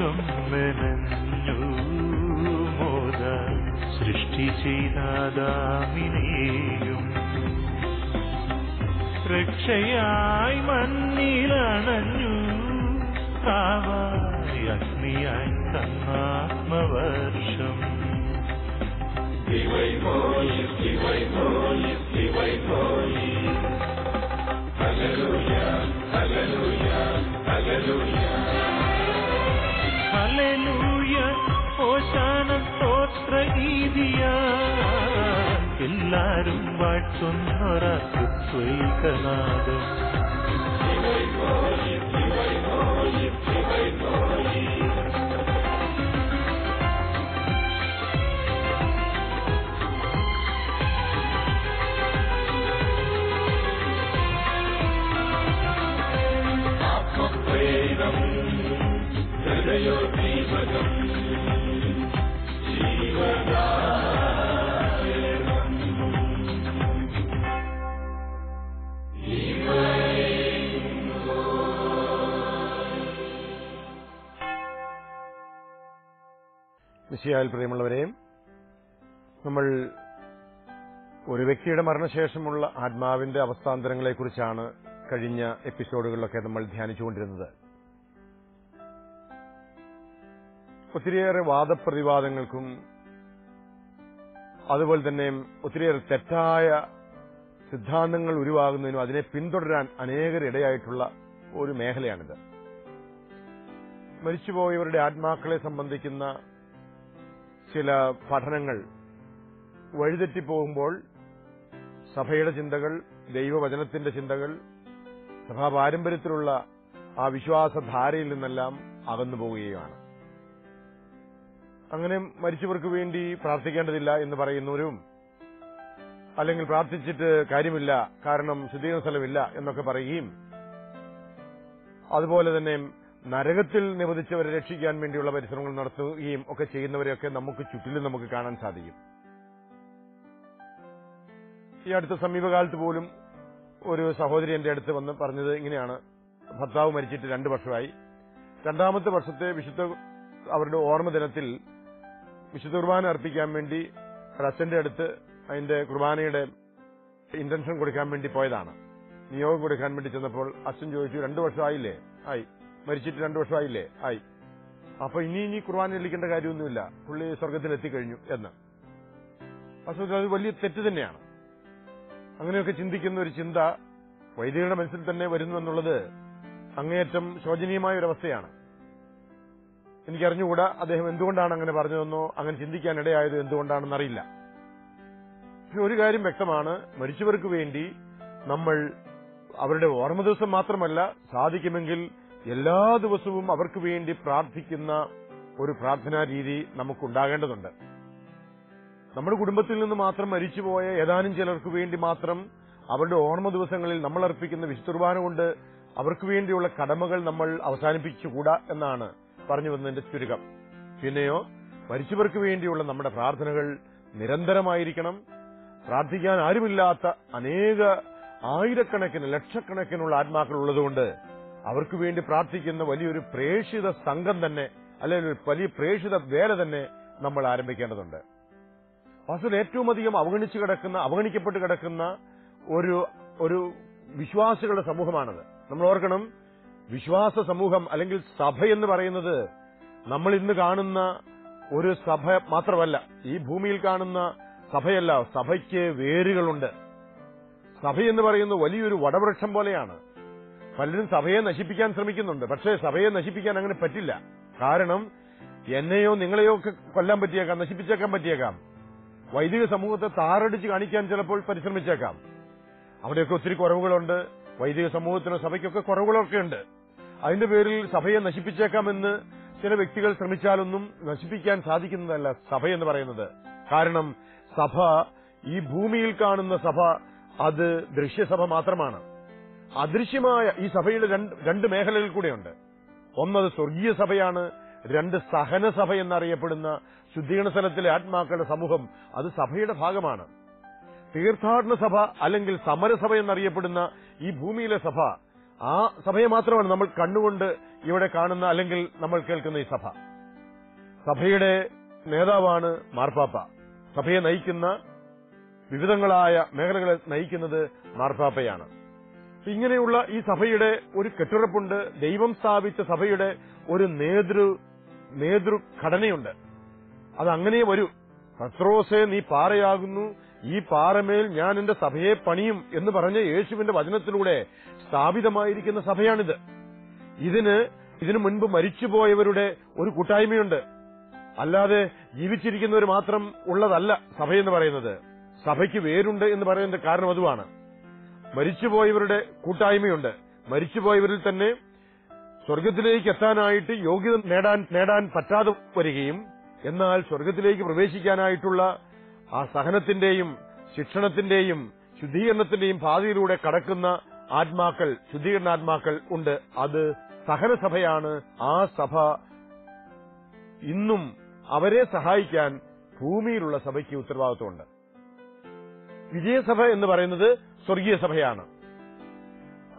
ആദിയിൽ വിശ്വം മെനഞ്ഞു മോദ സൃഷ്ടി ചെയ്താദാമിനെയും രക്ഷയായി മണ്ണിലണഞ്ഞു കാവായി അഗ്നിയായി തന്നാത്മവർഷം ഹല്ലേലൂയ എല്ലാരും വാഴ്ത്തുന്നൊരത്വൈകനാദം മിശിയാൽ പ്രിയമുള്ളവരെ നമ്മൾ ഒരു വ്യക്തിയുടെ മരണശേഷമുള്ള ആത്മാവിന്റെ അവസ്ഥാന്തരങ്ങളെക്കുറിച്ചാണ് കഴിഞ്ഞ എപ്പിസോഡുകളിലൊക്കെ നമ്മൾ ധ്യാനിച്ചുകൊണ്ടിരുന്നത്. ഒത്തിരിയേറെ വാദപ്രതിവാദങ്ങൾക്കും അതുപോലെ തന്നെ ഒത്തിരിയേറെ തെറ്റായ സിദ്ധാന്തങ്ങൾ ഉരുവാകുന്നതിനും അതിനെ പിന്തുടരാൻ അനേകരിടയായിട്ടുള്ള ഒരു മേഖലയാണിത്. മരിച്ചുപോയവരുടെ ആത്മാക്കളെ സംബന്ധിക്കുന്ന ചില പഠനങ്ങൾ വഴിതെറ്റിപ്പോകുമ്പോൾ സഭയുടെ ചിന്തകൾ ദൈവവചനത്തിന്റെ ചിന്തകൾ സഭാ പാരമ്പര്യത്തിലുള്ള ആ വിശ്വാസധാരയിൽ നിന്നെല്ലാം അകന്നു പോവുകയാണ്. അങ്ങനെ മരിച്ചവർക്ക് വേണ്ടി പ്രാർത്ഥിക്കേണ്ടതില്ല എന്ന് പറയുന്നവരും അല്ലെങ്കിൽ പ്രാർത്ഥിച്ചിട്ട് കാര്യമില്ല കാരണം ശുദ്ധീകരണ സ്ഥലമില്ല എന്നൊക്കെ പറയുകയും അതുപോലെ തന്നെ നരകത്തിൽ നിവധിച്ചവരെ രക്ഷിക്കാൻ വേണ്ടിയുള്ള പരിശ്രമങ്ങൾ നടത്തുകയും ഒക്കെ ചെയ്യുന്നവരെയൊക്കെ നമുക്ക് ചുറ്റിലും നമുക്ക് കാണാൻ സാധിക്കും. ഈ അടുത്ത സമീപകാലത്ത് പോലും ഒരു സഹോദരി എന്റെ അടുത്ത് വന്ന് പറഞ്ഞത് ഇങ്ങനെയാണ്. ഭർത്താവ് മരിച്ചിട്ട് രണ്ട് വർഷമായി. രണ്ടാമത്തെ വർഷത്തെ വിശുദ്ധ അവരുടെ ഓർമ്മ ദിനത്തിൽ വിശുദ്ധ കുർബാന അർപ്പിക്കാൻ വേണ്ടി റസന്റെ അടുത്ത് അതിന്റെ കുർബാനയുടെ ഇന്റൻഷൻ കൊടുക്കാൻ വേണ്ടി പോയതാണ്. നിയോഗം കൊടുക്കാൻ വേണ്ടി ചെന്നപ്പോൾ അച്ഛൻ ചോദിച്ചു രണ്ടു വർഷമായില്ലേ? ആയി. മരിച്ചിട്ട് രണ്ടു വർഷമായില്ലേ? ആയി. അപ്പൊ ഇനി ഇനി കുർബാന ചൊല്ലിക്കേണ്ട കാര്യമൊന്നുമില്ല. പുള്ളി സ്വർഗത്തിൽ എത്തിക്കഴിഞ്ഞു എന്ന്. വാസ്തവത്തിൽ അത് വലിയ തെറ്റ് തന്നെയാണ്. അങ്ങനെയൊക്കെ ചിന്തിക്കുന്ന ഒരു ചിന്ത വൈദികരുടെ മനസ്സിൽ തന്നെ വരുന്നു എന്നുള്ളത് അങ്ങേയറ്റം ശോചനീയമായ ഒരു അവസ്ഥയാണ്. എനിക്കറിഞ്ഞുകൂടാ അദ്ദേഹം എന്തുകൊണ്ടാണ് അങ്ങനെ പറഞ്ഞതെന്നോ അങ്ങനെ ചിന്തിക്കാൻ ഇടയായത് എന്തുകൊണ്ടാണെന്ന് അറിയില്ല. പക്ഷെ ഒരു കാര്യം വ്യക്തമാണ്. മരിച്ചവർക്ക് വേണ്ടി നമ്മൾ അവരുടെ ഓർമ്മ ദിവസം മാത്രമല്ല സാധിക്കുമെങ്കിൽ എല്ലാ ദിവസവും അവർക്ക് വേണ്ടി പ്രാർത്ഥിക്കുന്ന ഒരു പ്രാർത്ഥനാ രീതി നമുക്കുണ്ടാകേണ്ടതുണ്ട്. നമ്മുടെ കുടുംബത്തിൽ നിന്ന് മാത്രം മരിച്ചുപോയ ഏതാനും ചിലർക്ക് വേണ്ടി മാത്രം അവരുടെ ഓർമ്മ ദിവസങ്ങളിൽ നമ്മൾ അർപ്പിക്കുന്ന വിശുദ്ധുർബാന കൊണ്ട് അവർക്ക് വേണ്ടിയുള്ള കടമകൾ നമ്മൾ അവസാനിപ്പിച്ചുകൂടാ എന്നാണ് പറഞ്ഞു വന്നതിന്റെ ചുരുക്കം. പിന്നെയോ മരിച്ചവർക്ക് വേണ്ടിയുള്ള നമ്മുടെ പ്രാർത്ഥനകൾ നിരന്തരമായിരിക്കണം. പ്രാർത്ഥിക്കാൻ ആരുമില്ലാത്ത അനേക ആയിരക്കണക്കിന് ലക്ഷക്കണക്കിനുള്ള ആത്മാക്കൾ ഉള്ളതുകൊണ്ട് അവർക്ക് വേണ്ടി പ്രാർത്ഥിക്കുന്ന വലിയൊരു പ്രേക്ഷിത സംഘം തന്നെ അല്ലെങ്കിൽ ഒരു വലിയ പ്രേക്ഷിത വേല തന്നെ നമ്മൾ ആരംഭിക്കേണ്ടതുണ്ട്. വാസ്തുവിൽ ഏറ്റവും അധികം അവഗണിച്ചു കിടക്കുന്ന അവഗണിക്കപ്പെട്ട് കിടക്കുന്ന ഒരു ഒരു വിശ്വാസികളുടെ സമൂഹമാണത്. നമ്മൾ ഓർക്കണം വിശ്വാസ സമൂഹം അല്ലെങ്കിൽ സഭ എന്ന് പറയുന്നത് നമ്മൾ ഇന്ന് കാണുന്ന ഒരു സഭ മാത്രമല്ല ഈ ഭൂമിയിൽ കാണുന്ന സഭയല്ല സഭയ്ക്ക് വേരുകളുണ്ട്. സഭ എന്ന് പറയുന്നത് വലിയൊരു വടവൃക്ഷം പോലെയാണ്. പലരും സഭയെ നശിപ്പിക്കാൻ ശ്രമിക്കുന്നുണ്ട്. പക്ഷേ സഭയെ നശിപ്പിക്കാൻ അങ്ങനെ പറ്റില്ല. കാരണം എന്നെയോ നിങ്ങളെയോ ഒക്കെ കൊല്ലാൻ പറ്റിയേക്കാം നശിപ്പിച്ചേക്കാൻ പറ്റിയേക്കാം. വൈദിക സമൂഹത്തെ താറടിച്ച് കാണിക്കാൻ ചിലപ്പോൾ പരിശ്രമിച്ചേക്കാം. അവിടെയൊക്കെ ഒത്തിരി കുറവുകളുണ്ട്. വൈദിക സമൂഹത്തിനോ സഭയ്ക്കൊക്കെ കുറവുകളൊക്കെ ഉണ്ട്. അതിന്റെ പേരിൽ സഭയെ നശിപ്പിച്ചേക്കാമെന്ന് ചില വ്യക്തികൾ ശ്രമിച്ചാലൊന്നും നശിപ്പിക്കാൻ സാധിക്കുന്നതല്ല സഭ എന്ന് പറയുന്നത്. കാരണം സഭ ഈ ഭൂമിയിൽ കാണുന്ന സഭ അത് ദൃശ്യസഭ മാത്രമാണ്. അദൃശ്യമായ ഈ സഭയിൽ രണ്ട് രണ്ട് മേഖലകൾ കൂടെയുണ്ട്. ഒന്നത് സ്വർഗീയ സഭയാണ് രണ്ട് സഹന സഭ എന്നറിയപ്പെടുന്ന ശുദ്ധീകരണ സ്ഥലത്തിലെ ആത്മാക്കളുടെ സമൂഹം അത് സഭയുടെ ഭാഗമാണ്. തീർത്ഥാടന സഭ അല്ലെങ്കിൽ സമരസഭ എന്നറിയപ്പെടുന്ന ഈ ഭൂമിയിലെ സഭ ആ സഭയെ മാത്രമാണ് നമ്മൾ കണ്ണുകൊണ്ട് ഇവിടെ കാണുന്ന അല്ലെങ്കിൽ നമ്മൾ കേൾക്കുന്ന ഈ സഭ. സഭയുടെ നേതാവാണ് മാർപ്പാപ്പ. സഭയെ നയിക്കുന്ന വിവിധങ്ങളായ മേഖലകളെ നയിക്കുന്നത് മാർപ്പാപ്പയാണ്. ഇങ്ങനെയുള്ള ഈ സഭയുടെ ഒരു കെട്ടുറപ്പുണ്ട്. ദൈവം സ്ഥാപിച്ച സഭയുടെ ഒരു നേതൃ നേതൃഘടനയുണ്ട് അതങ്ങനെ വരൂ. പത്രോസെ നീ പാറയാകുന്നു. ഈ പാറമേൽ ഞാൻ എന്റെ സഭയെ പണിയും എന്ന് പറഞ്ഞ യേശുവിന്റെ വചനത്തിലൂടെ സ്ഥാപിതമായിരിക്കുന്ന സഭയാണിത്. ഇതിന് ഇതിനു മുൻപ് മരിച്ചുപോയവരുടെ ഒരു കൂട്ടായ്മയുണ്ട്. അല്ലാതെ ജീവിച്ചിരിക്കുന്നവർ മാത്രം ഉള്ളതല്ല സഭയെന്ന് പറയുന്നത്. സഭയ്ക്ക് വേരുണ്ട് എന്ന് പറയുന്നത് കാരണം അതുമാണ് മരിച്ചുപോയവരുടെ കൂട്ടായ്മയുണ്ട്. മരിച്ചുപോയവരിൽ തന്നെ സ്വർഗത്തിലേക്ക് എത്താനായിട്ട് യോഗ്യത നേടാൻ നേടാൻ പറ്റാതെ വരികയും എന്നാൽ സ്വർഗത്തിലേക്ക് പ്രവേശിക്കാനായിട്ടുള്ള ആ സഹനത്തിന്റെയും ശിക്ഷണത്തിന്റെയും ശുദ്ധീകരണത്തിന്റെയും പാതയിലൂടെ കടക്കുന്ന ആത്മാക്കൾ ശുദ്ധീകരണാത്മാക്കൾ ഉണ്ട്. അത് സഹനസഭയാണ്. ആ സഭ ഇന്നും അവരെ സഹായിക്കാൻ ഭൂമിയിലുള്ള സഭയ്ക്ക് ഉത്തരവാദിത്വമുണ്ട്. വിജയസഭ എന്ന് പറയുന്നത് സ്വർഗീയ സഭയാണ്.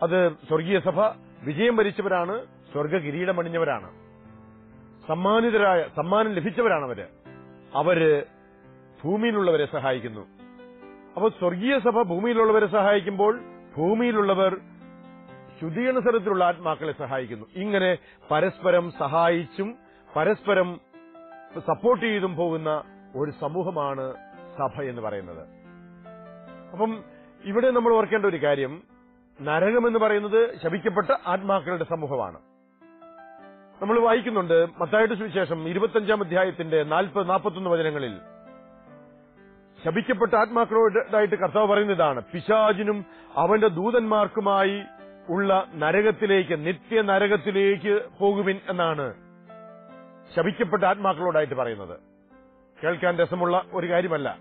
അത് സ്വർഗീയ സഭ വിജയം വരിച്ചവരാണ് സ്വർഗ കിരീടമണിഞ്ഞവരാണ് സമ്മാനിതരായ സമ്മാനം ലഭിച്ചവരാണ് അവർ അവർ ഭൂമിയിലുള്ളവരെ സഹായിക്കുന്നു. അപ്പോൾ സ്വർഗീയ സഭ ഭൂമിയിലുള്ളവരെ സഹായിക്കുമ്പോൾ ഭൂമിയിലുള്ളവർ ശുദ്ധീകരണ സ്ഥലത്തിലുള്ള ആത്മാക്കളെ സഹായിക്കുന്നു. ഇങ്ങനെ പരസ്പരം സഹായിച്ചും പരസ്പരം സപ്പോർട്ട് ചെയ്തും പോകുന്ന ഒരു സമൂഹമാണ് സഭ എന്ന് പറയുന്നത്. അപ്പം ഇവിടെ നമ്മൾ ഓർക്കേണ്ട ഒരു കാര്യം നരകം എന്ന് പറയുന്നത് ശപിക്കപ്പെട്ട ആത്മാക്കളുടെ സമൂഹമാണ്. നമ്മൾ വായിക്കുന്നുണ്ട് മത്തായിട്ട് സുവിശേഷം ഇരുപത്തഞ്ചാം അധ്യായത്തിന്റെ നാൽപ്പത് നാൽപ്പത്തൊന്ന് വചനങ്ങളിൽ. ശപിക്കപ്പെട്ട ആത്മാക്കളോടായിട്ട് കർത്താവ് പറയുന്നതാണ് പിശാജിനും അവന്റെ ദൂതന്മാർക്കുമായി ഉള്ള നരകത്തിലേക്ക് നിത്യ നരകത്തിലേക്ക് പോകുവിൻ എന്നാണ് ശപിക്കപ്പെട്ട ആത്മാക്കളോടായിട്ട് പറയുന്നത്. കേൾക്കാൻ രസമുള്ള ഒരു കാര്യമല്ല.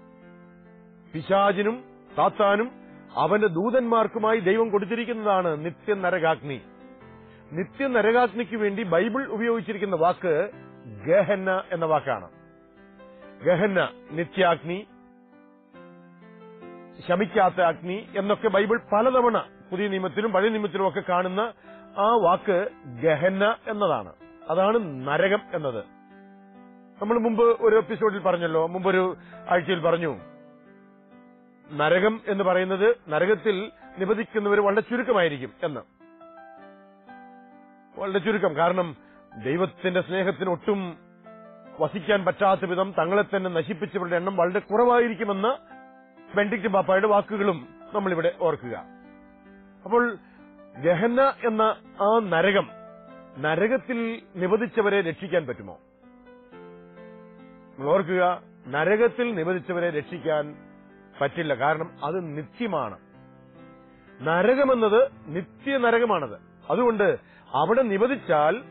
പിശാജിനും സാത്താനും അവന്റെ ദൂതന്മാർക്കുമായി ദൈവം കൊടുത്തിരിക്കുന്നതാണ് നിത്യ നരകാഗ്നി നിത്യ നരകാഗ്നിക്ക് വേണ്ടി ബൈബിൾ ഉപയോഗിച്ചിരിക്കുന്ന വാക്ക് ഗഹന്ന എന്ന വാക്കാണ്. ഗഹന്ന നിത്യാഗ്നി ശമിക്കാത്ത അഗ്നി എന്നൊക്കെ ബൈബിൾ പലതവണ പുതിയ നിയമത്തിലും പഴയ നിയമത്തിലും ഒക്കെ കാണുന്ന ആ വാക്ക് ഗഹന്ന എന്നതാണ്. അതാണ് നരകം എന്നത്. നമ്മൾ മുമ്പ് ഒരു എപ്പിസോഡിൽ പറഞ്ഞല്ലോ മുമ്പൊരു ആഴ്ചയിൽ പറഞ്ഞു നരകം എന്ന് പറയുന്നത് നരകത്തിൽ നിബന്ധിക്കുന്നവർ വളരെ ചുരുക്കമായിരിക്കും എന്ന്. വളരെ ചുരുക്കം. കാരണം ദൈവത്തിന്റെ സ്നേഹത്തിന് ഒട്ടും വസിക്കാൻ പറ്റാത്ത വിധം തങ്ങളെ തന്നെ നശിപ്പിച്ചവരുടെ എണ്ണം വളരെ കുറവായിരിക്കുമെന്ന് ബെൻഡിക്ട് ബാപ്പായുടെ വാക്കുകളും നമ്മളിവിടെ ഓർക്കുക. അപ്പോൾ ഗഹന എന്ന ആ നരകം നരകത്തിൽ നിബന്ധിച്ചവരെ രക്ഷിക്കാൻ പറ്റുമോ? നമ്മൾ ഓർക്കുക നരകത്തിൽ നിബന്ധിച്ചവരെ രക്ഷിക്കാൻ പറ്റില്ല. കാരണം അത് നിത്യമാണ്. നരകമെന്നത് നിത്യ നരകമാണത് അതുകൊണ്ട് അവിടെ നിവധിച്ചാൽ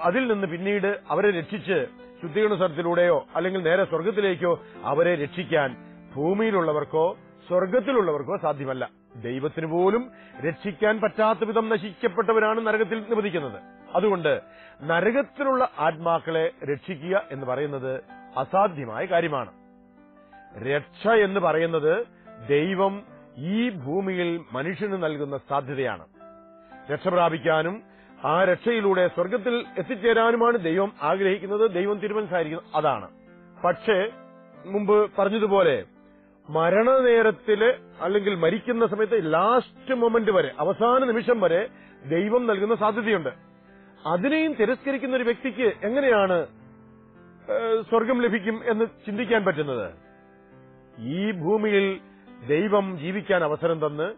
അതിൽ നിന്ന് പിന്നീട് അവരെ രക്ഷിച്ച് ശുദ്ധീകരണ സ്ഥലത്തിലൂടെയോ അല്ലെങ്കിൽ നേരെ സ്വർഗത്തിലേക്കോ അവരെ രക്ഷിക്കാൻ ഭൂമിയിലുള്ളവർക്കോ സ്വർഗത്തിലുള്ളവർക്കോ സാധ്യമല്ല. ദൈവത്തിന് പോലും രക്ഷിക്കാൻ പറ്റാത്ത വിധം നശിക്കപ്പെട്ടവരാണ് നരകത്തിൽ നിവധിക്കുന്നത്. അതുകൊണ്ട് നരകത്തിലുള്ള ആത്മാക്കളെ രക്ഷിക്കുക എന്ന് പറയുന്നത് അസാധ്യമായ കാര്യമാണ്. രക്ഷ എന്ന് പറയുന്നത് ദൈവം ഈ ഭൂമിയിൽ മനുഷ്യന് നൽകുന്ന സാധ്യതയാണ്. രക്ഷ പ്രാപിക്കാനും ആ രക്ഷയിലൂടെ സ്വർഗത്തിൽ എത്തിച്ചേരാനുമാണ് ദൈവം ആഗ്രഹിക്കുന്നത് ദൈവം തീരുമാനിച്ചായിരിക്കുന്നത് അതാണ്. പക്ഷേ മുമ്പ് പറഞ്ഞതുപോലെ മരണനേരത്തിൽ അല്ലെങ്കിൽ മരിക്കുന്ന സമയത്ത് ലാസ്റ്റ് മൊമെന്റ് വരെ അവസാന നിമിഷം വരെ ദൈവം നൽകുന്ന സാധ്യതയുണ്ട്. അതിനെയും തിരസ്കരിക്കുന്ന ഒരു വ്യക്തിക്ക് എങ്ങനെയാണ് സ്വർഗം ലഭിക്കും എന്ന് ചിന്തിക്കാൻ പറ്റുന്നത്? ഈ ഭൂമിയിൽ ദൈവം ജീവിക്കാൻ അവസരം തന്ന്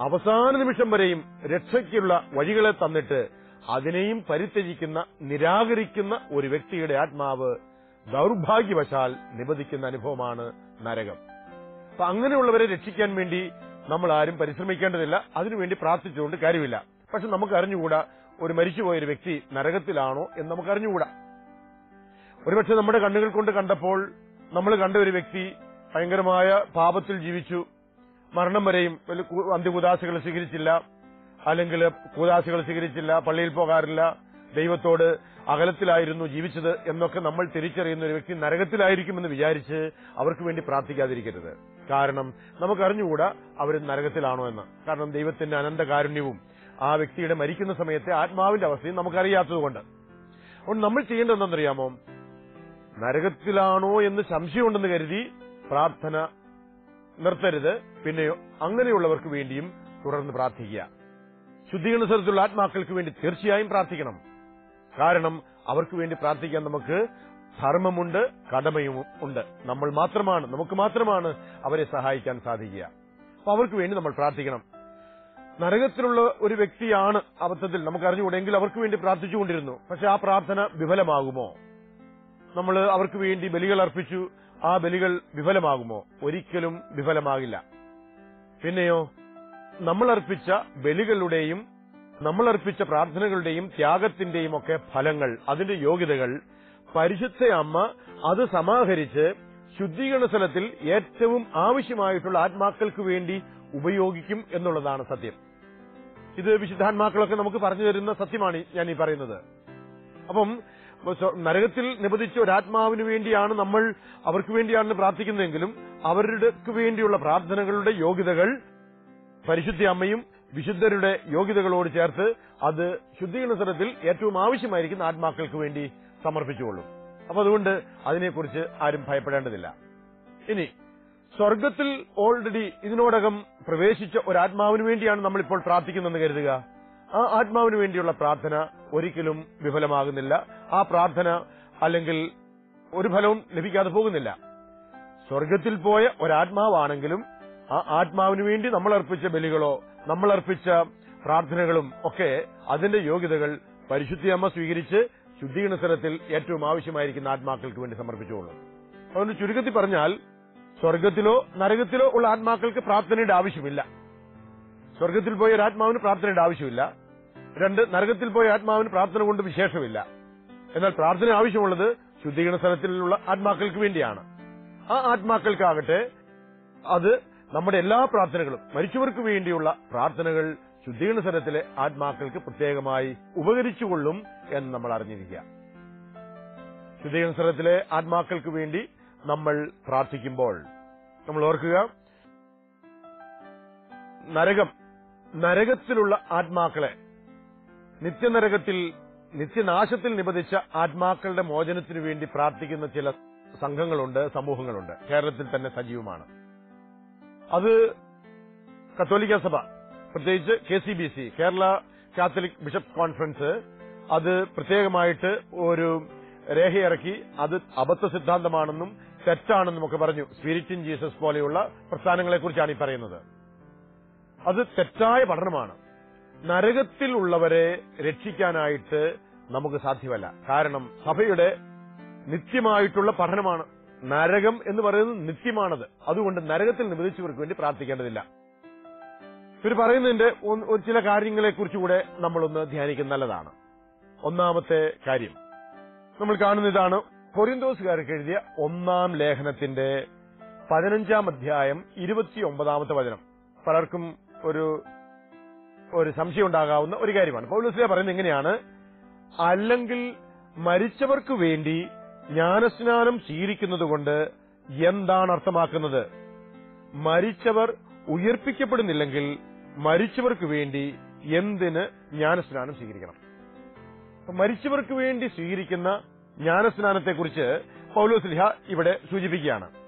അവസാന നിമിഷം വരെയും രക്ഷയ്ക്കുള്ള വഴികളെ തന്നിട്ട് അതിനെയും പരിത്യജിക്കുന്ന നിരാകരിക്കുന്ന ഒരു വ്യക്തിയുടെ ആത്മാവ് ദൌർഭാഗ്യവശാൽ നിബന്ധിക്കുന്ന അനുഭവമാണ് നരകം. അപ്പൊ അങ്ങനെയുള്ളവരെ രക്ഷിക്കാൻ വേണ്ടി നമ്മൾ ആരും പരിശ്രമിക്കേണ്ടതില്ല. അതിനുവേണ്ടി പ്രാർത്ഥിച്ചുകൊണ്ട് കാര്യമില്ല. പക്ഷെ നമുക്ക് അറിഞ്ഞുകൂടാ ഒരു മരിച്ചുപോയ ഒരു വ്യക്തി നരകത്തിലാണോ എന്ന് നമുക്ക് അറിഞ്ഞുകൂടാ ഒരുപക്ഷെ നമ്മുടെ കണ്ണുകൾ കൊണ്ട് കണ്ടപ്പോൾ നമ്മൾ കണ്ട ഒരു വ്യക്തി ഭയങ്കരമായ പാപത്തിൽ ജീവിച്ചു. മരണം വരെയും അന്ത്യകുദാശകൾ സ്വീകരിച്ചില്ല. അല്ലെങ്കിൽ കൂദാശകൾ സ്വീകരിച്ചില്ല പള്ളിയിൽ പോകാറില്ല ദൈവത്തോട് അകലത്തിലായിരുന്നു ജീവിച്ചത് എന്നൊക്കെ നമ്മൾ തിരിച്ചറിയുന്ന ഒരു വ്യക്തി നരകത്തിലായിരിക്കുമെന്ന് വിചാരിച്ച് അവർക്ക് വേണ്ടി പ്രാർത്ഥിക്കാതിരിക്കരുത്. കാരണം നമുക്കറിഞ്ഞുകൂടാ അവർ നരകത്തിലാണോ എന്ന്. കാരണം ദൈവത്തിന്റെ അനന്ത കാരുണ്യവും ആ വ്യക്തിയുടെ മരിക്കുന്ന സമയത്തെ ആത്മാവിന്റെ അവസ്ഥയും നമുക്കറിയാത്തതുകൊണ്ട്. അതുകൊണ്ട് നമ്മൾ ചെയ്യേണ്ടതെന്നറിയാമോ നരകത്തിലാണോ എന്ന് സംശയമുണ്ടെന്ന് കരുതി പ്രാർത്ഥന നിർത്തരുത്. പിന്നെയോ അങ്ങനെയുള്ളവർക്ക് വേണ്ടിയും തുടർന്ന് പ്രാർത്ഥിക്കുക. ശുദ്ധീകരണ സ്ഥലത്തുള്ള ആത്മാക്കൾക്ക് വേണ്ടി തീർച്ചയായും പ്രാർത്ഥിക്കണം. കാരണം അവർക്ക് വേണ്ടി പ്രാർത്ഥിക്കാൻ നമുക്ക് ധർമ്മമുണ്ട് കടമയും ഉണ്ട്. നമ്മൾ മാത്രമാണ് നമുക്ക് മാത്രമാണ് അവരെ സഹായിക്കാൻ സാധിക്കുക. അപ്പൊ അവർക്ക് വേണ്ടി നമ്മൾ പ്രാർത്ഥിക്കണം. നരകത്തിലുള്ള ഒരു വ്യക്തിയാണ് അബദ്ധത്തിൽ നമുക്ക് അറിഞ്ഞുകൂടെങ്കിൽ അവർക്ക് വേണ്ടി പ്രാർത്ഥിച്ചുകൊണ്ടിരുന്നു. പക്ഷെ ആ പ്രാർത്ഥന വിഫലമാകുമോ? നമ്മൾ അവർക്ക് വേണ്ടി ബലികൾ അർപ്പിച്ചു ആ ബലികൾ വിഫലമാകുമോ? ഒരിക്കലും വിഫലമാകില്ല. പിന്നെയോ നമ്മൾ അർപ്പിച്ച ബലികളുടെയും നമ്മൾ അർപ്പിച്ച പ്രാർത്ഥനകളുടെയും ത്യാഗത്തിന്റെയും ഒക്കെ ഫലങ്ങൾ അതിന്റെ യോഗ്യതകൾ പരിശുദ്ധ അമ്മ അത് സമാഹരിച്ച് ശുദ്ധീകരണ സ്ഥലത്തിൽ ഏറ്റവും ആവശ്യമായിട്ടുള്ള ആത്മാക്കൾക്ക് വേണ്ടി ഉപയോഗിക്കും എന്നുള്ളതാണ് സത്യം. ഇത് വിശുദ്ധാത്മാക്കളൊക്കെ നമുക്ക് പറഞ്ഞു തരുന്ന സത്യമാണ് ഞാൻ ഈ പറയുന്നത്. അപ്പം നരകത്തിൽ നിബന്ധിച്ച ഒരാത്മാവിന് വേണ്ടിയാണ് നമ്മൾ അവർക്ക് വേണ്ടിയാണ് പ്രാർത്ഥിക്കുന്നതെങ്കിലും അവരുടെ വേണ്ടിയുള്ള പ്രാർത്ഥനകളുടെ യോഗ്യതകൾ പരിശുദ്ധി അമ്മയും വിശുദ്ധരുടെ യോഗ്യതകളോട് ചേർത്ത് അത് ശുദ്ധീകരണ സ്ഥലത്തിൽ ഏറ്റവും ആവശ്യമായിരിക്കുന്ന ആത്മാക്കൾക്ക് വേണ്ടി സമർപ്പിച്ചുകൊള്ളും. അപ്പൊ അതുകൊണ്ട് അതിനെക്കുറിച്ച് ആരും ഭയപ്പെടേണ്ടതില്ല. ഇനി സ്വർഗത്തിൽ ഓൾറെഡി ഇതിനോടകം പ്രവേശിച്ച ഒരാത്മാവിന് വേണ്ടിയാണ് നമ്മളിപ്പോൾ പ്രാർത്ഥിക്കുന്നതെന്ന് കരുതുക. ആ ആത്മാവിന് വേണ്ടിയുള്ള പ്രാർത്ഥന ഒരിക്കലും വിഫലമാകുന്നില്ല. ആ പ്രാർത്ഥന അല്ലെങ്കിൽ ഒരു ഫലവും ലഭിക്കാതെ പോകുന്നില്ല. സ്വർഗത്തിൽ പോയ ഒരാത്മാവാണെങ്കിലും ആ ആത്മാവിന് വേണ്ടി നമ്മൾ അർപ്പിച്ച ബലികളോ നമ്മൾ അർപ്പിച്ച പ്രാർത്ഥനകളും ഒക്കെ അതിന്റെ യോഗ്യതകൾ പരിശുദ്ധിയമ്മ സ്വീകരിച്ച് ശുദ്ധീകരണ സ്ഥലത്തിൽ ഏറ്റവും ആവശ്യമായിരിക്കുന്ന ആത്മാക്കൾക്ക് വേണ്ടി സമർപ്പിച്ചുകൊള്ളും. അതുകൊണ്ട് ചുരുക്കത്തിൽ പറഞ്ഞാൽ സ്വർഗത്തിലോ നരകത്തിലോ ഉള്ള ആത്മാക്കൾക്ക് പ്രാർത്ഥനയുടെ ആവശ്യമില്ല. സ്വർഗത്തിൽ പോയ ഒരു ആത്മാവിന് പ്രാർത്ഥനയുടെ ആവശ്യമില്ല. രണ്ട് നരകത്തിൽ പോയ ആത്മാവിന് പ്രാർത്ഥന കൊണ്ട് വിശേഷമില്ല. എന്നാൽ പ്രാർത്ഥന ആവശ്യമുള്ളത് ശുദ്ധീകരണ സ്ഥലത്തിലുള്ള ആത്മാക്കൾക്ക് വേണ്ടിയാണ്. ആ ആത്മാക്കൾക്കാകട്ടെ അത് നമ്മുടെ എല്ലാ പ്രാർത്ഥനകളും മരിച്ചവർക്ക് വേണ്ടിയുള്ള പ്രാർത്ഥനകൾ ശുദ്ധീകരണ സ്ഥലത്തിലെ ആത്മാക്കൾക്ക് പ്രത്യേകമായി ഉപകരിച്ചുകൊള്ളും എന്ന് നമ്മൾ അറിഞ്ഞിരിക്കുക. ശുദ്ധീകരണ സ്ഥലത്തിലെ ആത്മാക്കൾക്ക് വേണ്ടി നമ്മൾ പ്രാർത്ഥിക്കുമ്പോൾ നമ്മൾ ഓർക്കുക നരകം നരകത്തിലുള്ള ആത്മാക്കളെ നിത്യനരകത്തിൽ നിത്യനാശത്തിൽ നിബന്ധിച്ച ആത്മാക്കളുടെ മോചനത്തിനു വേണ്ടി പ്രാർത്ഥിക്കുന്ന ചില സംഘങ്ങളുണ്ട് സമൂഹങ്ങളുണ്ട്. കേരളത്തിൽ തന്നെ സജീവമാണ്. അത് കത്തോലിക്ക സഭ. പ്രത്യേകിച്ച് K C B C Kerala Catholic bishop conference അത് പ്രത്യേകമായിട്ട് ഒരു രേഖയിറക്കി അത് അബദ്ധ സിദ്ധാന്തമാണെന്നും തെറ്റാണെന്നും ഒക്കെ പറഞ്ഞു. സ്പിരിറ്റ് ഇൻ ജീസസ് പോലെയുള്ള പ്രസ്ഥാനങ്ങളെക്കുറിച്ചാണ് ഈ പറയുന്നത്. അത് തെറ്റായ പഠനമാണ്. നരകത്തിലുള്ളവരെ രക്ഷിക്കാനായിട്ട് നമുക്ക് സാധ്യമല്ല. കാരണം സഭയുടെ നിത്യമായിട്ടുള്ള പഠനമാണ്. നരകം എന്ന് പറയുന്നത് നിത്യമാണത്. അതുകൊണ്ട് നരകത്തിൽ നിബന്ധിച്ചവർക്ക് വേണ്ടി പ്രാർത്ഥിക്കേണ്ടതില്ല. ഇവർ പറയുന്നതിന്റെ ചില കാര്യങ്ങളെ കുറിച്ചുകൂടെ നമ്മളൊന്ന് ധ്യാനിക്കുന്ന നല്ലതാണ്. ഒന്നാമത്തെ കാര്യം. നമ്മൾ കാണുന്ന ഇതാണ് കൊരിന്തോസുകാർക്ക് എഴുതിയ ഒന്നാം ലേഖനത്തിന്റെ പതിനഞ്ചാം അധ്യായം ഇരുപത്തിയൊമ്പതാമത്തെ വചനം. പലർക്കും ഒരു ഒരു സംശയം ഉണ്ടാകാവുന്ന ഒരു കാര്യമാണ്. പൗലോസിലെ പറയുന്നത് എങ്ങനെയാണ് അല്ലെങ്കിൽ മരിച്ചവർക്ക് വേണ്ടി ജ്ഞാനസ്നാനം സ്വീകരിക്കുന്നത് കൊണ്ട് എന്താണ് അർത്ഥമാക്കുന്നത്? മരിച്ചവർ ഉയർപ്പിക്കപ്പെടുന്നില്ലെങ്കിൽ മരിച്ചവർക്ക് വേണ്ടി എന്തിന് ജ്ഞാനസ്നാനം സ്വീകരിക്കണം? മരിച്ചവർക്ക് വേണ്ടി സ്വീകരിക്കുന്ന ജ്ഞാനസ്നാനത്തെക്കുറിച്ച് പൗലോസ്ലിഹ ഇവിടെ സൂചിപ്പിക്കുകയാണ്.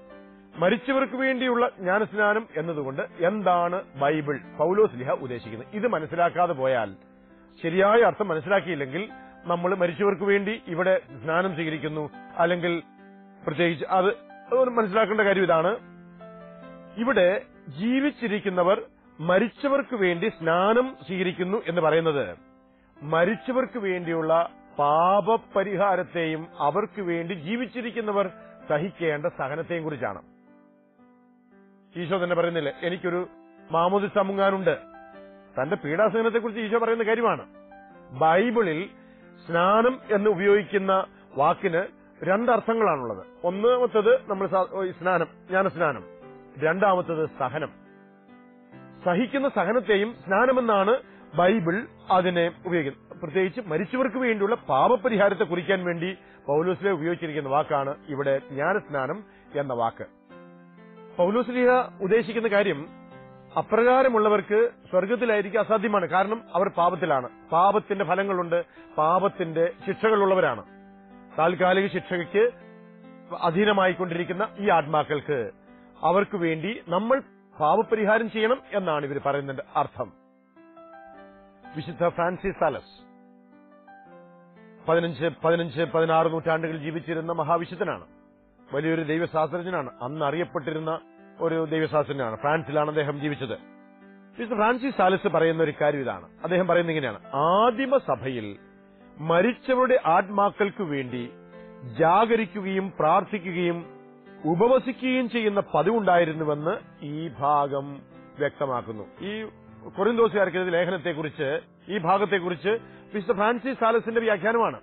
മരിച്ചവർക്ക് വേണ്ടിയുള്ള ജ്ഞാനസ്നാനം എന്നതുകൊണ്ട് എന്താണ് ബൈബിൾ പൗലോസ്ലിഹ ഉദ്ദേശിക്കുന്നത്? ഇത് മനസ്സിലാക്കാതെ പോയാൽ ശരിയായ അർത്ഥം മനസ്സിലാക്കിയില്ലെങ്കിൽ നമ്മൾ മരിച്ചവർക്ക് വേണ്ടി ഇവിടെ സ്നാനം സ്വീകരിക്കുന്നു. അല്ലെങ്കിൽ പ്രത്യേകിച്ച് അത് അത് മനസ്സിലാക്കേണ്ട കാര്യം ഇതാണ്. ഇവിടെ ജീവിച്ചിരിക്കുന്നവർ മരിച്ചവർക്ക് വേണ്ടി സ്നാനം സ്വീകരിക്കുന്നു എന്ന് പറയുന്നത് മരിച്ചവർക്ക് വേണ്ടിയുള്ള പാപപരിഹാരത്തെയും അവർക്ക് വേണ്ടി ജീവിച്ചിരിക്കുന്നവർ സഹിക്കേണ്ട സഹനത്തെയും കുറിച്ചാണ്. ഈശോ തന്നെ പറയുന്നില്ലേ എനിക്കൊരു മാമോദി മുങ്ങാനുണ്ട് തന്റെ പീഡാസഹനത്തെ കുറിച്ച് ഈശോ പറയുന്ന കാര്യമാണ്. ബൈബിളിൽ സ്നാനം എന്ന് ഉപയോഗിക്കുന്ന വാക്കിന് രണ്ടർത്ഥങ്ങളാണുള്ളത്. ഒന്നാമത്തത് നമ്മൾ സ്നാനം ജ്ഞാനസ്നാനം. രണ്ടാമത്തത് സഹനം. സഹിക്കുന്ന സഹനത്തെയും സ്നാനമെന്നാണ് ബൈബിൾ അതിനെ ഉപയോഗിക്കുന്നത്. പ്രത്യേകിച്ച് മരിച്ചവർക്ക് വേണ്ടിയുള്ള പാപപരിഹാരത്തെ കുറിക്കാൻ വേണ്ടി പൗലോസിലെ ഉപയോഗിച്ചിരിക്കുന്ന വാക്കാണ് ഇവിടെ ജ്ഞാനസ്നാനം എന്ന വാക്ക്. പൗലോസ്ലിഹ ഉദ്ദേശിക്കുന്ന കാര്യം അപ്രകാരമുള്ളവർക്ക് സ്വർഗത്തിലായിരിക്കും അസാധ്യമാണ്. കാരണം അവർ പാപത്തിലാണ്. പാപത്തിന്റെ ഫലങ്ങളുണ്ട്. പാപത്തിന്റെ ശിക്ഷകളുള്ളവരാണ്. താൽക്കാലിക ശിക്ഷയ്ക്ക് അധീനമായിക്കൊണ്ടിരിക്കുന്ന ഈ ആത്മാക്കൾക്ക് അവർക്ക് വേണ്ടി നമ്മൾ പാപപരിഹാരം ചെയ്യണം എന്നാണ് ഇവർ പറയുന്നതിന്റെ അർത്ഥം. വിശുദ്ധ ഫ്രാൻസിസ് സാലസ് പതിനഞ്ച് പതിനഞ്ച് പതിനാറ് നൂറ്റാണ്ടുകൾ ജീവിച്ചിരുന്ന മഹാവിശുദ്ധനാണ്. വലിയൊരു ദൈവശാസ്ത്രജ്ഞനാണ്. അന്ന് അറിയപ്പെട്ടിരുന്ന ഒരു ദൈവശാസ്ത്രജ്ഞനാണ്. ഫ്രാൻസിലാണ് അദ്ദേഹം ജീവിച്ചത്. മിസ്റ്റർ ഫ്രാൻസിസ് സാലിസ് പറയുന്ന ഒരു കാര്യം ഇതാണ്. അദ്ദേഹം പറയുന്നത് ഇങ്ങനെയാണ്. ആദിമ സഭയിൽ മരിച്ചവരുടെ ആത്മാക്കൾക്ക് വേണ്ടി ജാഗരിക്കുകയും പ്രാർത്ഥിക്കുകയും ഉപവസിക്കുകയും ചെയ്യുന്ന പതിവുണ്ടായിരുന്നുവെന്ന് ഈ ഭാഗം വ്യക്തമാക്കുന്നു. ഈ കൊറിന്തോസുകാർക്ക് ലേഖനത്തെക്കുറിച്ച് ഈ ഭാഗത്തെക്കുറിച്ച് മിസ്റ്റർ ഫ്രാൻസിസ് സാലസിന്റെ വ്യാഖ്യാനമാണ്.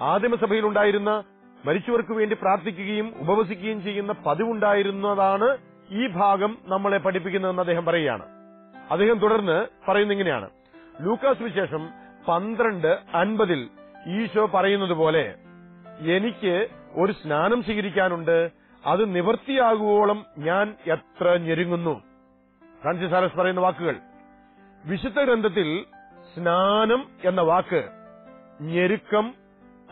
ആദിമസഭയിൽ ഉണ്ടായിരുന്ന മരിച്ചവർക്ക് വേണ്ടി പ്രാർത്ഥിക്കുകയും ഉപവസിക്കുകയും ചെയ്യുന്ന പതിവുണ്ടായിരുന്നതാണ് ഈ ഭാഗം നമ്മളെ പഠിപ്പിക്കുന്നതെന്ന് അദ്ദേഹം പറയുകയാണ്. അദ്ദേഹം തുടർന്ന് പറയുന്ന ഇങ്ങനെയാണ്. ലൂക്കാസ് വിശേഷം പന്ത്രണ്ട് അൻപതിൽ ഈശോ പറയുന്നത് പോലെ എനിക്ക് ഒരു സ്നാനം സ്വീകരിക്കാനുണ്ട്. അത് നിവൃത്തിയാകുവോളം ഞാൻ എത്ര ഞെരുങ്ങുന്നു. ഫ്രാൻസിസ് സാലസ് പറയുന്ന വാക്കുകൾ. വിശുദ്ധ ഗ്രന്ഥത്തിൽ സ്നാനം എന്ന വാക്ക് ഞെരുക്കം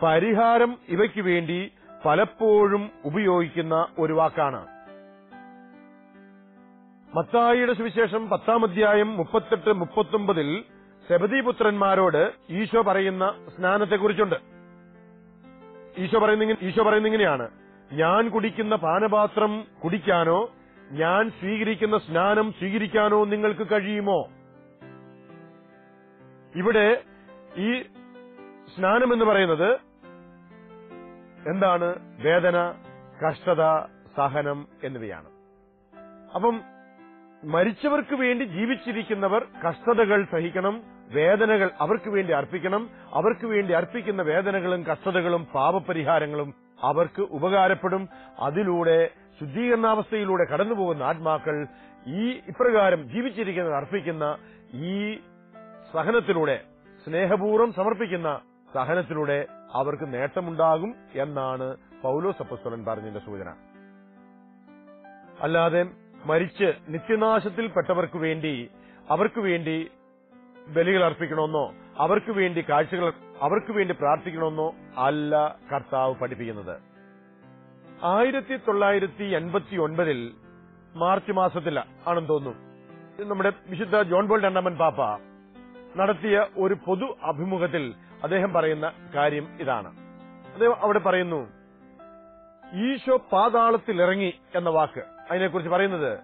പരിഹാരം ഇവയ്ക്ക് വേണ്ടി പലപ്പോഴും ഉപയോഗിക്കുന്ന ഒരു വാക്കാണ്. മത്തായിയുടെ സുവിശേഷം പത്താം അധ്യായം മുപ്പത്തെട്ട് മുപ്പത്തൊമ്പതിൽ സെബദീപുത്രന്മാരോട് ഈശോ പറയുന്ന സ്നാനത്തെക്കുറിച്ചുണ്ട്. ഈശോ പറയുന്ന ഈശോ പറയുന്ന ഇങ്ങനെയാണ് ഞാൻ കുടിക്കുന്ന പാനപാത്രം കുടിക്കാനോ ഞാൻ സ്വീകരിക്കുന്ന സ്നാനം സ്വീകരിക്കാനോ നിങ്ങൾക്ക് കഴിയുമോ? ഇവിടെ ഈ സ്നാനം എന്ന് പറയുന്നത് എന്താണ് വേദന കഷ്ടത സഹനം എന്നിവയാണ്. അപ്പം മരിച്ചവർക്ക് വേണ്ടി ജീവിച്ചിരിക്കുന്നവർ കഷ്ടതകൾ സഹിക്കണം വേദനകൾ അവർക്ക് വേണ്ടി അർപ്പിക്കണം അവർക്ക് വേണ്ടി അർപ്പിക്കുന്ന വേദനകളും കഷ്ടതകളും പാപപരിഹാരങ്ങളും അവർക്ക് ഉപകാരപ്പെടും. അതിലൂടെ ശുദ്ധീകരണാവസ്ഥയിലൂടെ കടന്നുപോകുന്ന ആത്മാക്കൾ ഈ ഇപ്രകാരം ജീവിച്ചിരിക്കുന്നത് അർപ്പിക്കുന്ന ഈ സഹനത്തിലൂടെ സ്നേഹപൂർവം സമർപ്പിക്കുന്ന സഹനത്തിലൂടെ അവർക്ക് നേട്ടമുണ്ടാകും എന്നാണ് പൗലോസ് അപ്പസ്തലൻ പറഞ്ഞതിന്റെ സൂചന. അല്ലാതെ മരിച്ച് നിത്യനാശത്തിൽ പെട്ടവർക്ക് വേണ്ടി അവർക്ക് വേണ്ടി ബലികൾ അർപ്പിക്കണമെന്നോ അവർക്ക് വേണ്ടി കാഴ്ചകൾ അവർക്ക് വേണ്ടി പ്രാർത്ഥിക്കണമെന്നോ അല്ല കർത്താവ് പഠിപ്പിക്കുന്നത്. ആയിരത്തി തൊള്ളായിരത്തി എൺപത്തി ഒൻപതിൽ മാർച്ച് മാസത്തിൽ ആണെന്ന് തോന്നുന്നു. നമ്മുടെ വിശുദ്ധ ജോൺ ബോൾ രണ്ടാമൻ പാപ്പ നടത്തിയ ഒരു പൊതു അഭിമുഖത്തിൽ അദ്ദേഹം പറയുന്ന കാര്യം ഇതാണ്. അദ്ദേഹം അവിടെ പറയുന്നു ഈശോ പാതാളത്തിൽ ഇറങ്ങി എന്ന വാക്ക്. അതിനെക്കുറിച്ച് പറയുന്നത്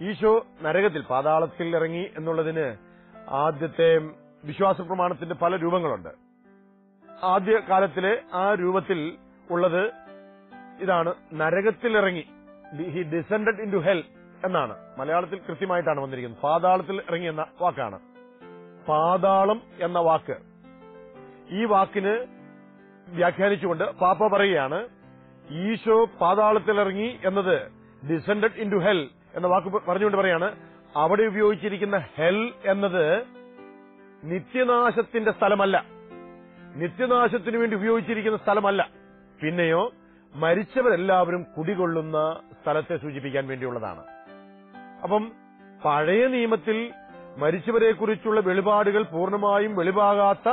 ഈശോ നരകത്തിൽ പാതാളത്തിൽ ഇറങ്ങി എന്നുള്ളതിന് ആദ്യത്തെ വിശ്വാസ പ്രമാണത്തിന്റെ പല രൂപങ്ങളുണ്ട്. ആദ്യ കാലത്തിലെ ആ രൂപത്തിൽ ഉള്ളത് ഇതാണ് നരകത്തിൽ ഇറങ്ങി he descended into hell എന്നാണ്. മലയാളത്തിൽ കൃത്യമായിട്ടാണ് വന്നിരിക്കുന്നത്. പാതാളത്തിൽ ഇറങ്ങി എന്ന വാക്കാണ്. പാതാളം എന്ന വാക്ക്. ഈ വാക്കിന് വ്യാഖ്യാനിച്ചുകൊണ്ട് പാപ്പ പറയുകയാണ് ഈശോ പാതാളത്തിലിറങ്ങി എന്നത് ഡിസെൻഡഡ് ഇൻ ടു ഹെൽ എന്ന വാക്ക് പറഞ്ഞുകൊണ്ട് പറയാണ്. അവിടെ ഉപയോഗിച്ചിരിക്കുന്ന ഹെൽ എന്നത് നിത്യനാശത്തിന്റെ സ്ഥലമല്ല. നിത്യനാശത്തിനു വേണ്ടി ഉപയോഗിച്ചിരിക്കുന്ന സ്ഥലമല്ല. പിന്നെയോ മരിച്ചവരെല്ലാവരും കുടികൊള്ളുന്ന സ്ഥലത്തെ സൂചിപ്പിക്കാൻ വേണ്ടിയുള്ളതാണ്. അപ്പം പഴയ നിയമത്തിൽ മരിച്ചവരെക്കുറിച്ചുള്ള വെളിപാടുകൾ പൂർണമായും വെളിവാകാത്ത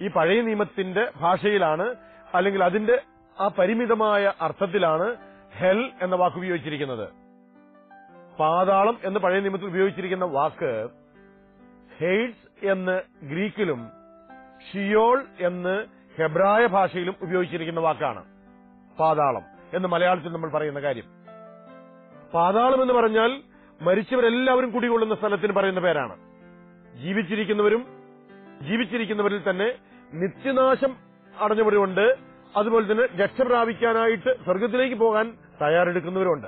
ഈ പഴയ നിയമത്തിന്റെ ഭാഷയിലാണ് അല്ലെങ്കിൽ അതിന്റെ ആ പരിമിതമായ അർത്ഥത്തിലാണ് ഹെൽ എന്ന വാക്ക് ഉപയോഗിച്ചിരിക്കുന്നത്. പാതാളം എന്ന് പഴയ നിയമത്തിൽ ഉപയോഗിച്ചിരിക്കുന്ന വാക്ക് ഹെയ്ഡ്സ് എന്ന് ഗ്രീക്കിലും ഷിയോൾ എന്ന് ഹെബ്രായ ഭാഷയിലും ഉപയോഗിച്ചിരിക്കുന്ന വാക്കാണ്. പാതാളം എന്ന് മലയാളത്തിൽ നമ്മൾ പറയുന്ന കാര്യം. പാതാളം എന്ന് പറഞ്ഞാൽ മരിച്ചവരെല്ലാവരും കുടികൊള്ളുന്ന സ്ഥലത്തിന് പറയുന്ന പേരാണ്. ജീവിച്ചിരിക്കുന്നവരും ജീവിച്ചിരിക്കുന്നവരിൽ തന്നെ നിത്യനാശം അടഞ്ഞവരുമുണ്ട് അതുപോലെ തന്നെ രക്ഷ പ്രാപിക്കാനായിട്ട് സ്വർഗത്തിലേക്ക് പോകാൻ തയ്യാറെടുക്കുന്നവരുണ്ട്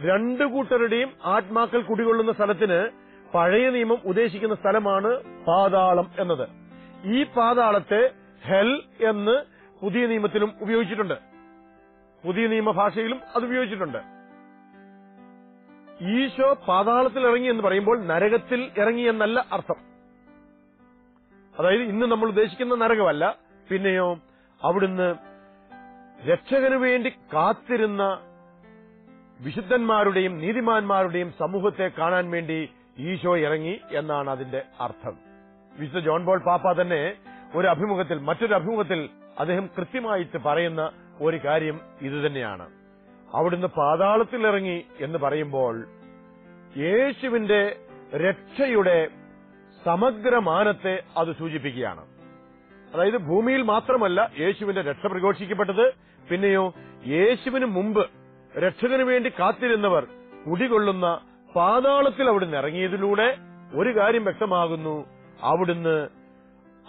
രണ്ടു കൂട്ടരുടെയും ആത്മാക്കൾ കുടികൊള്ളുന്ന സ്ഥലത്തിന് പഴയ നിയമം ഉദ്ദേശിക്കുന്ന സ്ഥലമാണ് പാതാളം എന്നത്. ഈ പാതാളത്തെ ഹെൽ എന്ന് പുതിയ നിയമത്തിലും ഉപയോഗിച്ചിട്ടുണ്ട്. പുതിയ നിയമഭാഷയിലും അത് ഉപയോഗിച്ചിട്ടുണ്ട്. ഈശോ പാതാളത്തിൽ ഇറങ്ങി എന്ന് പറയുമ്പോൾ നരകത്തിൽ ഇറങ്ങി എന്നല്ല അർത്ഥം. അതായത് ഇന്ന് നമ്മൾ ഉദ്ദേശിക്കുന്ന നരകമല്ല പിന്നെയോ അവിടുന്ന് രക്ഷകന് വേണ്ടി കാത്തിരുന്ന വിശുദ്ധന്മാരുടെയും നീതിമാന്മാരുടെയും സമൂഹത്തെ കാണാൻ വേണ്ടി ഈശോ ഇറങ്ങി എന്നാണ് അതിന്റെ അർത്ഥം. വിശുദ്ധ ജോൺ ബോൾ പാപ്പ തന്നെ ഒരു അഭിമുഖത്തിൽ മറ്റൊരു അഭിമുഖത്തിൽ അദ്ദേഹം കൃത്യമായിട്ട് പറയുന്ന ഒരു കാര്യം ഇതുതന്നെയാണ് അവിടുന്ന് പാതാളത്തിലിറങ്ങി എന്ന് പറയുമ്പോൾ യേശുവിന്റെ രക്ഷയുടെ സമഗ്രമാനത്തെ അത് സൂചിപ്പിക്കുകയാണ്. അതായത് ഭൂമിയിൽ മാത്രമല്ല യേശുവിന്റെ രക്ഷ പ്രഘോഷിക്കപ്പെട്ടത് പിന്നെയോ യേശുവിന് മുമ്പ് രക്ഷകനു വേണ്ടി കാത്തിരുന്നവർ കുടികൊള്ളുന്ന പാതാളത്തിൽ അവിടുന്ന് ഇറങ്ങിയതിലൂടെ ഒരു കാര്യം വ്യക്തമാകുന്നു. അവിടുന്ന്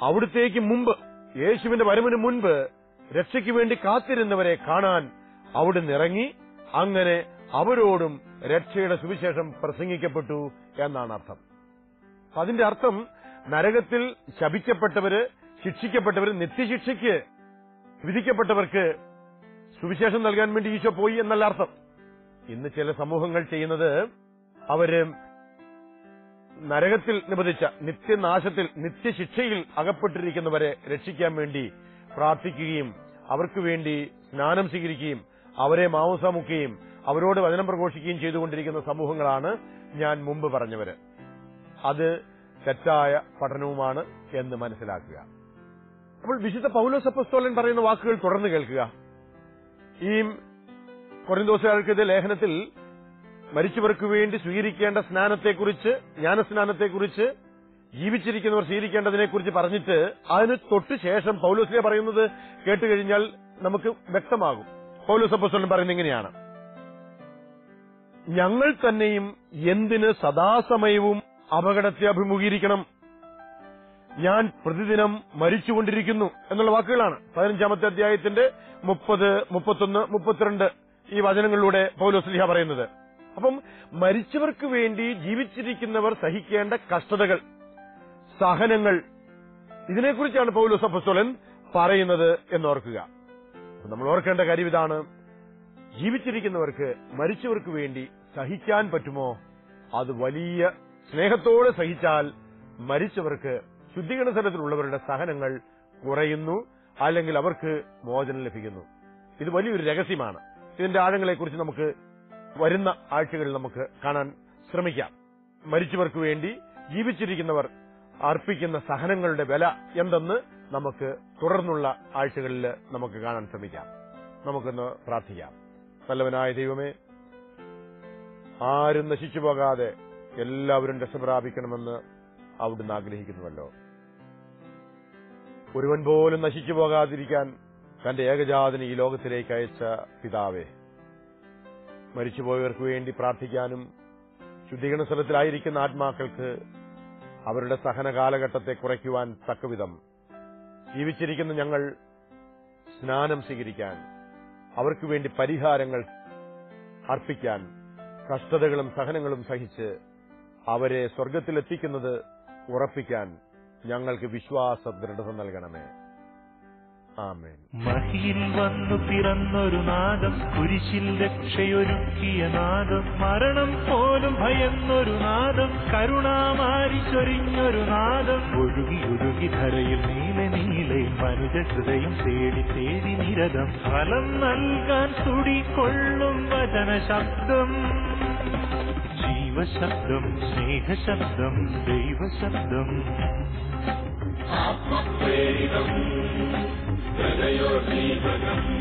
അവിടുത്തേക്ക് മുമ്പ് യേശുവിന്റെ വരവിന് മുൻപ് രക്ഷയ്ക്ക് വേണ്ടി കാത്തിരുന്നവരെ കാണാൻ അവിടുന്ന് ഇറങ്ങി അങ്ങനെ അവരോടും രക്ഷയുടെ സുവിശേഷം പ്രസംഗിക്കപ്പെട്ടു എന്നാണ് അർത്ഥം. അതിന്റെ അർത്ഥം നരകത്തിൽ ശപിക്കപ്പെട്ടവര് ശിക്ഷിക്കപ്പെട്ടവര് നിത്യശിക്ഷയ്ക്ക് വിധിക്കപ്പെട്ടവർക്ക് സുവിശേഷം നൽകാൻ വേണ്ടി ഈശോ പോയി എന്നല്ല അർത്ഥം. ഇന്ന് ചില സമൂഹങ്ങൾ ചെയ്യുന്നത് അവർ നരകത്തിൽ നിബന്ധിച്ച നിത്യനാശത്തിൽ നിത്യശിക്ഷയിൽ അകപ്പെട്ടിരിക്കുന്നവരെ രക്ഷിക്കാൻ വേണ്ടി പ്രാർത്ഥിക്കുകയും അവർക്ക് വേണ്ടി സ്നാനം സ്വീകരിക്കുകയും അവരെ മാംസമുക്കുകയും അവരോട് വചനം പ്രഘോഷിക്കുകയും ചെയ്തുകൊണ്ടിരിക്കുന്ന സമൂഹങ്ങളാണ് ഞാൻ മുമ്പ് പറഞ്ഞവര്. അത് തെറ്റായ പഠനവുമാണ് എന്ന് മനസ്സിലാക്കുക. അപ്പോൾ വിശുദ്ധ പൗലോസ് അപ്പസ്തോലൻ പറയുന്ന വാക്കുകൾ തുടർന്ന് കേൾക്കുക. ഈ കൊറിന്തോസുകാർക്ക് ലേഖനത്തിൽ മരിച്ചവർക്ക് വേണ്ടി സ്വീകരിക്കേണ്ട സ്നാനത്തെക്കുറിച്ച് ജ്ഞാനസ്നാനത്തെക്കുറിച്ച് ജീവിച്ചിരിക്കുന്നവർ സ്വീകരിക്കേണ്ടതിനെക്കുറിച്ച് പറഞ്ഞിട്ട് അതിന് തൊട്ട് ശേഷം പൗലോസിനെ പറയുന്നത് കേട്ടുകഴിഞ്ഞാൽ നമുക്ക് വ്യക്തമാകും. പൗലോസ് പറയുന്ന പറയുന്നത് ഇങ്ങനെയാണ്. ഞങ്ങൾ തന്നെയും എന്തിന് സദാസമയവും അപകടത്തെ അഭിമുഖീകരിക്കണം. ഞാൻ പ്രതിദിനം മരിച്ചുകൊണ്ടിരിക്കുന്നു എന്നുള്ള വാക്കുകളാണ്. പതിനഞ്ചാമത്തെ അധ്യായത്തിന്റെ മുപ്പത് മുപ്പത്തൊന്ന് മുപ്പത്തിരണ്ട് ഈ വചനങ്ങളിലൂടെ പൗലോസ്ലിഹ പറയുന്നത്. അപ്പം മരിച്ചവർക്ക് വേണ്ടി ജീവിച്ചിരിക്കുന്നവർ സഹിക്കേണ്ട കഷ്ടതകൾ സഹനങ്ങൾ ഇതിനെക്കുറിച്ചാണ് പൗലോസ് അപ്പസ്തോലൻ പറയുന്നത് എന്നോർക്കുക. നമ്മൾ ഓർക്കേണ്ട കാര്യം ഇതാണ്. ജീവിച്ചിരിക്കുന്നവർക്ക് മരിച്ചവർക്ക് വേണ്ടി സഹിക്കാൻ പറ്റുമോ? അത് വലിയ സ്നേഹത്തോടെ സഹിച്ചാൽ മരിച്ചവർക്ക് ശുദ്ധീകരണ സ്ഥലത്തിലുള്ളവരുടെ സഹനങ്ങൾ കുറയുന്നു അല്ലെങ്കിൽ അവർക്ക് മോചനം ലഭിക്കുന്നു. ഇത് വലിയൊരു രഹസ്യമാണ്. ഇതിന്റെ ആഴങ്ങളെക്കുറിച്ച് നമുക്ക് വരുന്ന ആഴ്ചകളിൽ നമുക്ക് കാണാൻ ശ്രമിക്കാം. മരിച്ചവർക്ക് വേണ്ടി ജീവിച്ചിരിക്കുന്നവർ അർപ്പിക്കുന്ന സഹനങ്ങളുടെ വില എന്തെന്ന് നമുക്ക് തുടർന്നുള്ള ആഴ്ചകളിൽ നമുക്ക് കാണാൻ ശ്രമിക്കാം. നമുക്കൊന്ന് പ്രാർത്ഥിക്കാം. നല്ലവനായ ദൈവമേ ആരും നശിച്ചു പോകാതെ എല്ലാവരും രക്ഷപ്രാപിക്കണമെന്ന് അവിടുന്ന് ആഗ്രഹിക്കുന്നുവല്ലോ. ഒരുവൻ പോലും നശിച്ചു പോകാതിരിക്കാൻ തന്റെ ഏകജാതിന് ഈ ലോകത്തിലേക്ക് അയച്ച പിതാവേ മരിച്ചുപോയവർക്ക് വേണ്ടി പ്രാർത്ഥിക്കാനും ശുദ്ധീകരണ സ്ഥലത്തിലായിരിക്കുന്ന ആത്മാക്കൾക്ക് അവരുടെ സഹന കാലഘട്ടത്തെ കുറയ്ക്കുവാൻ തക്കവിധം ജീവിച്ചിരിക്കുന്ന ഞങ്ങൾ സ്നാനം സ്വീകരിക്കാൻ അവർക്ക് വേണ്ടി പരിഹാരങ്ങൾ അർപ്പിക്കാൻ കഷ്ടതകളും സഹനങ്ങളും സഹിച്ച് അവരെ സ്വർഗത്തിലെത്തിക്കുന്നത് ഉറപ്പിക്കാൻ ഞങ്ങൾക്ക് വിശ്വാസ ദൃഢത നൽകണമേ. ആമേൻ. മഹിയിൽ വന്നു പിറന്നൊരു നാദം കുരിശിൽ രക്ഷയൊരുക്കിയ നാദം മരണം പോലും ഭയന്നൊരു നാദം കരുണാമാരി ചൊരിഞ്ഞൊരു നാദം. ഒഴുകി ഒഴുകി ധരയിൽ നീല നീലെ മനുജ ഹൃദയം തേടി തേടി നിരതം. ഫലം നൽകാൻ തുടികൊള്ളും വചന ശബ്ദം ജീവശബ്ദം സ്നേഹശബ്ദം ദൈവശബ്ദം. ഹൃദയോദ്ദീപകം ജീവകാ.